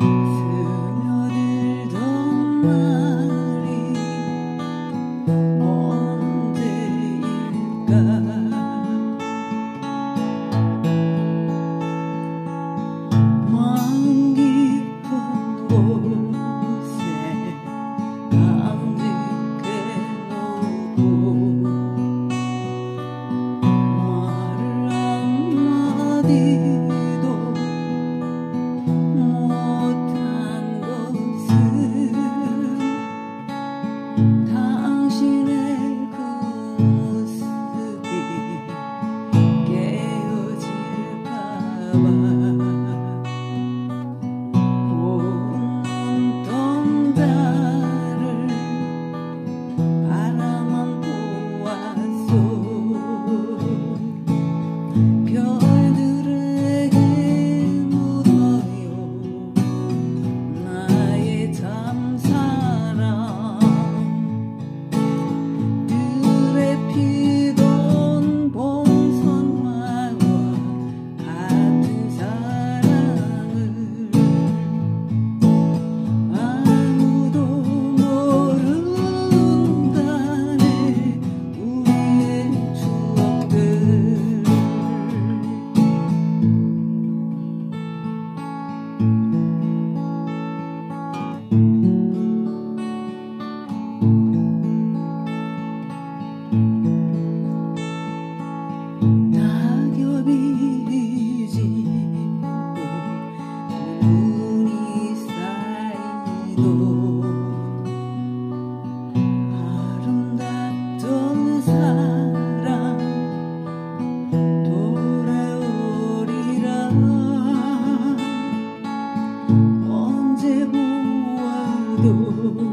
스며들던 말이 언제일까? 변함없는